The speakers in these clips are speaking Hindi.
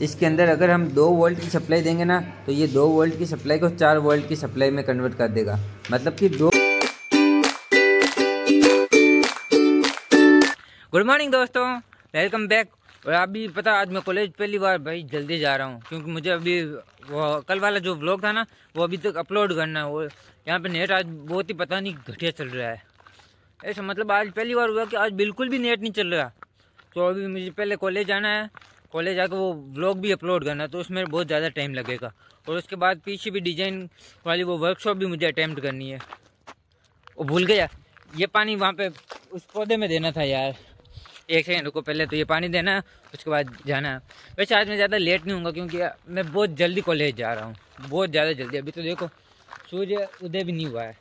इसके अंदर अगर हम दो वोल्ट की सप्लाई देंगे ना तो ये दो वोल्ट की सप्लाई को चार वोल्ट की सप्लाई में कन्वर्ट कर देगा। मतलब कि दो गुड मॉर्निंग दोस्तों। वेलकम बैक और अभी पता, आज मैं कॉलेज पहली बार भाई जल्दी जा रहा हूँ, क्योंकि मुझे अभी वो कल वाला जो ब्लॉग था ना, वो अभी तक अपलोड करना है। वो यहाँ पे नेट आज बहुत ही पता नहीं घटिया चल रहा है। ऐसा मतलब आज पहली बार हुआ कि आज बिल्कुल भी नेट नहीं चल रहा। तो अभी मुझे पहले कॉलेज जाना है। कॉलेज जाकर वो ब्लॉग भी अपलोड करना तो उसमें बहुत ज़्यादा टाइम लगेगा। और उसके बाद पीछे भी डिज़ाइन वाली वो वर्कशॉप भी मुझे अटैम्प्ट करनी है। वो भूल गया। ये पानी वहाँ पे उस पौधे में देना था यार। एक सेकेंड रुको, पहले तो ये पानी देना, उसके बाद जाना। वैसे आज मैं ज़्यादा लेट नहीं हूँ क्योंकि मैं बहुत जल्दी कॉलेज जा रहा हूँ। बहुत ज़्यादा जल्दी। अभी तो देखो, सूर्य उदय भी नहीं हुआ है।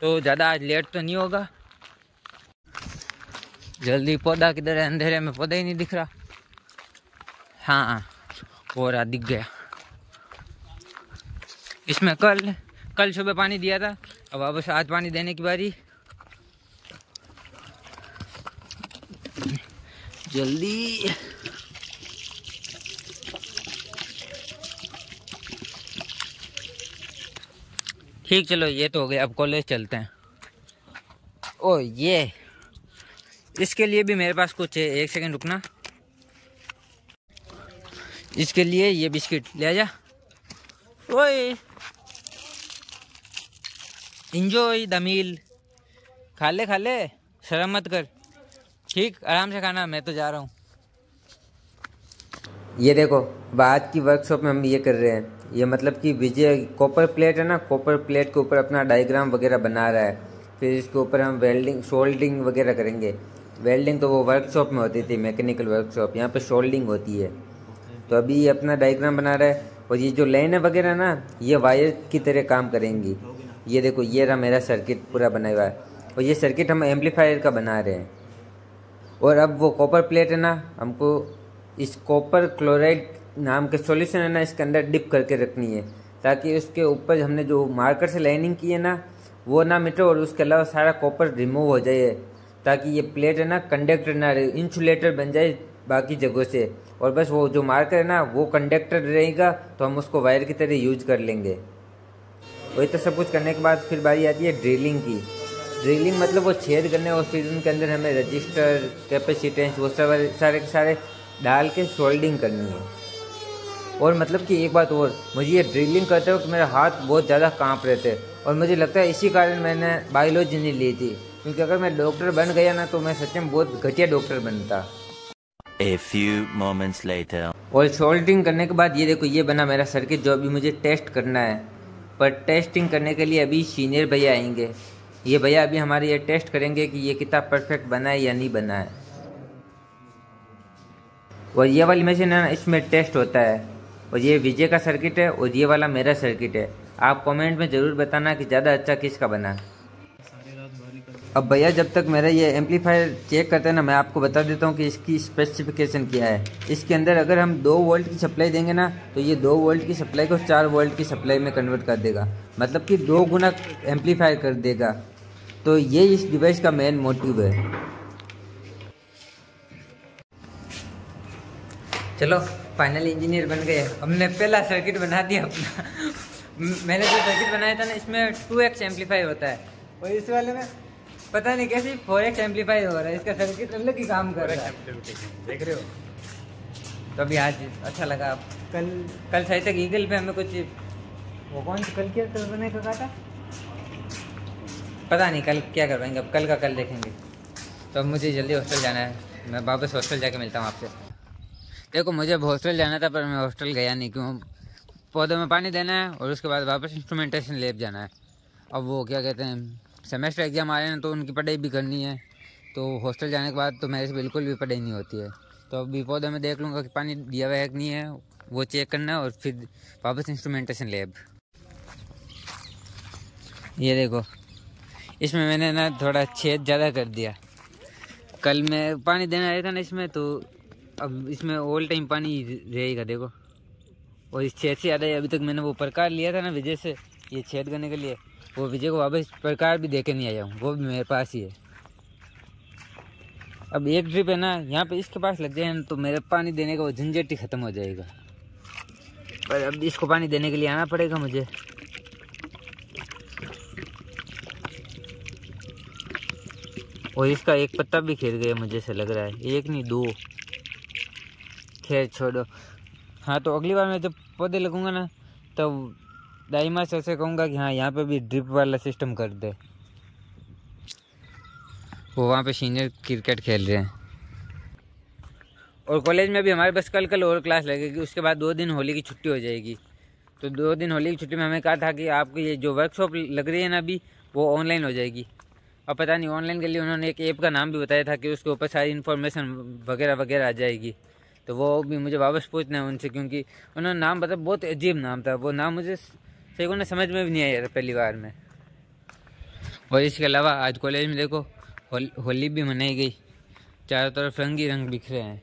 तो ज़्यादा आज लेट तो नहीं होगा। जल्दी पौधा किधर है? अंधेरे में पौधा ही नहीं दिख रहा। हाँ हो रहा दिख गया। इसमें कल कल सुबह पानी दिया था, अब वापस आज पानी देने की बारी। जल्दी। ठीक, चलो ये तो हो गया, अब कॉलेज चलते हैं। ओ, ये। इसके लिए भी मेरे पास कुछ है, एक सेकंड रुकना। इसके लिए ये बिस्किट। ले जा ओए। इंजॉय द मील खा ले खा ले। शर्म मत कर। ठीक, आराम से खाना। मैं तो जा रहा हूँ। ये देखो, बाद की वर्कशॉप में हम ये कर रहे हैं। ये मतलब कि विजय कॉपर प्लेट है ना? कॉपर प्लेट के ऊपर अपना डायग्राम वगैरह बना रहा है। फिर इसके ऊपर हम वेल्डिंग शोल्डिंग वगैरह करेंगे। वेल्डिंग तो वो वर्कशॉप में होती थी मैकेनिकल वर्कशॉप यहाँ पे शोल्डिंग होती है। तो अभी ये अपना डायग्राम बना रहा है और ये जो लाइन है वगैरह ना, ये वायर की तरह काम करेंगी। ये देखो, ये रहा मेरा सर्किट पूरा बना हुआ है। और ये सर्किट हम एम्पलीफायर का बना रहे हैं। और अब वो कॉपर प्लेट है ना, हमको इस कॉपर क्लोराइड नाम के सॉल्यूशन है ना, इसके अंदर डिप करके रखनी है। ताकि उसके ऊपर हमने जो मार्कर से लाइनिंग की है ना, वो ना मिटे और उसके अलावा सारा कॉपर रिमूव हो जाए। ताकि ये प्लेट है ना कंडक्टर ना रहे इंसुलेटर बन जाए बाकी जगहों से। और बस वो जो मार्कर है ना, वो कंडक्टर रहेगा तो हम उसको वायर की तरह यूज़ कर लेंगे। वही तो सब कुछ करने के बाद फिर बारी आती है ड्रिलिंग की। ड्रिलिंग मतलब वो छेद करने और फिर उनके अंदर हमें रजिस्टर कैपेसिटेंस वो सब सारे के सारे डाल के सोल्डिंग करनी है। और मतलब कि एक बात और, मुझे ये ड्रिलिंग करते वक्त मेरे हाथ बहुत ज़्यादा काँप रहे थे। और मुझे लगता है इसी कारण मैंने बायोलॉजी नहीं ली थी। क्योंकि अगर मैं डॉक्टर बन गया ना तो मैं सच में बहुत घटिया डॉक्टर बनता। A few moments later. और सोल्डिंग करने के बाद, ये देखो, ये बना मेरा सर्किट जो अभी मुझे टेस्ट करना है। पर टेस्टिंग करने के लिए अभी सीनियर भैया आएँगे। ये भैया अभी हमारे ये टेस्ट करेंगे कि ये कितना परफेक्ट बना है या नहीं बना है। और ये वाली मशीन है ना, इसमें टेस्ट होता है। और ये विजय का सर्किट है और ये वाला मेरा सर्किट है। आप कमेंट में ज़रूर बताना कि ज़्यादा अच्छा किसका बना। अब भैया, जब तक मेरा ये एम्पलीफायर चेक करते हैं ना, मैं आपको बता देता हूँ कि इसकी स्पेसिफिकेशन क्या है। इसके अंदर अगर हम दो वोल्ट की सप्लाई देंगे ना तो ये दो वोल्ट की सप्लाई को चार वोल्ट की सप्लाई में कन्वर्ट कर देगा। मतलब कि दो गुना एम्पलीफायर कर देगा। तो ये इस डिवाइस का मेन मोटिव है। चलो फाइनल इंजीनियर बन गए। हमने पहला सर्किट बना दिया अपना। मैंने जो सर्किट बनाया था ना, इसमें टू एक्स एम्पलीफाई होता है। और इस वाले में पता नहीं कैसे फोर एक्स एम्पलीफायर हो रहा है इसका सर्किट अलग ही काम कर रहा है। देख रहे हो? तो अभी आज अच्छा लगा कल कल सही तक ईगल पे हमें कुछ वो कौन सी कल क्या करने का पता नहीं कल क्या करवाएँगे अब कल का कल देखेंगे। तो अब मुझे जल्दी हॉस्टल जाना है मैं वापस हॉस्टल जाके मिलता हूँ आपसे। देखो मुझे अब हॉस्टल जाना था पर मैं हॉस्टल गया नहीं क्यों? पौधों में पानी देना है और उसके बाद वापस इंस्ट्रूमेंटेशन लेब जाना है। अब वो क्या कहते हैं? सेमेस्टर एग्ज़ाम आ रहे हैं तो उनकी पढ़ाई भी करनी है। तो हॉस्टल जाने के बाद तो मेरे से बिल्कुल भी पढ़ाई नहीं होती है। तो अभी पौधे में देख लूँगा कि पानी दिया हुआ है कि नहीं है, वो चेक करना और फिर वापस इंस्ट्रूमेंटेशन लेब ये देखो, इसमें मैंने ना थोड़ा छेद ज़्यादा कर दिया। कल मैं पानी देने आया था ना इसमें तो अब इसमें ऑल टाइम पानी रहेगा, देखो। और इस छेद से ज़्यादा अभी तक मैंने वो प्रकार लिया था ना, विजय से, ये छेद करने के लिए। वो विजय को वापस प्रकार भी दे के नहीं आया हूँ, वो भी मेरे पास ही है। अब एक ड्रिप है ना, यहाँ पे इसके पास लग जाए तो मेरे पानी देने का वो झंझट ही ख़त्म हो जाएगा। पर अब इसको पानी देने के लिए आना पड़ेगा मुझे। और इसका एक पत्ता भी खेल गया मुझे से लग रहा है, एक नहीं, दो। खैर, छोड़ो। हाँ तो अगली बार मैं जब पौधे लगूँगा ना, तब तो दाइमा से कहूँगा कि हाँ यहाँ पे भी ड्रिप वाला सिस्टम कर दे। वो वहाँ पे सीनियर क्रिकेट खेल रहे हैं। और कॉलेज में भी हमारे बस कल कल और क्लास लगेगी, उसके बाद दो दिन होली की छुट्टी हो जाएगी। तो दो दिन होली की छुट्टी में हमें कहा था कि आपकी ये जो वर्कशॉप लग रही है ना अभी, वो ऑनलाइन हो जाएगी। अब पता नहीं ऑनलाइन के लिए उन्होंने एक ऐप का नाम भी बताया था कि उसके ऊपर सारी इन्फॉर्मेशन वगैरह वगैरह आ जाएगी। तो वो भी मुझे वापस पूछना है उनसे, क्योंकि उन्होंने नाम बताया बहुत अजीब नाम था। वो नाम मुझे सही को ना समझ में भी नहीं आया पहली बार में। और इसके अलावा आज कॉलेज में देखो होली भी मनाई गई। चारों तरफ़ रंग ही रंग बिखरे हैं।